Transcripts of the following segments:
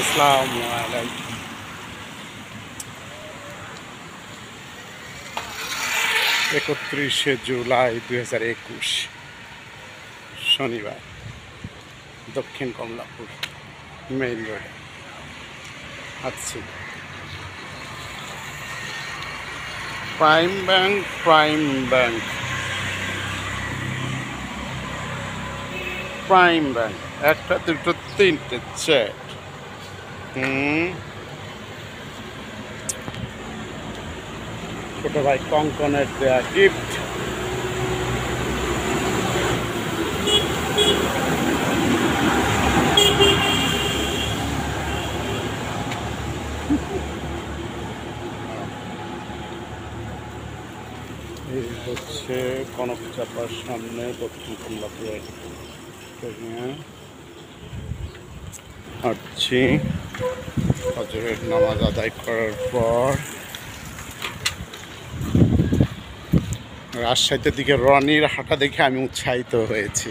আসসালামু আলাইকুম। একত্রিশে জুলাই দুই হাজার একুশ, শনিবার, দক্ষিণ কমলাপুর, মেইন রোডে। আছি Prime Bank Prime Bank. Prime Bank, একটা, দুটো, তিনটে হুম ছোট ভাই কঙ্কনের দেয়া গিফট হচ্ছে কনক চাপার সামনে দক্ষিণ কমলাপুরের। হাঁটছি হজরের নামাজ আদায় করার পর রাজশাহীতে দিকে রনির হাঁটা দেখে আমি উৎসাহিত হয়েছি।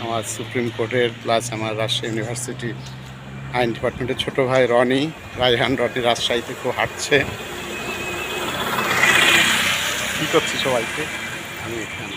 আমার সুপ্রিম কোর্টের, প্লাস আমার রাজশাহী ইউনিভার্সিটি আইন ডিপার্টমেন্টের ছোট ভাই রনি, রায়হান রনি রাজশাহীতে খুব হাঁটছে। কী করছি সবাইকে? আমি এখানে।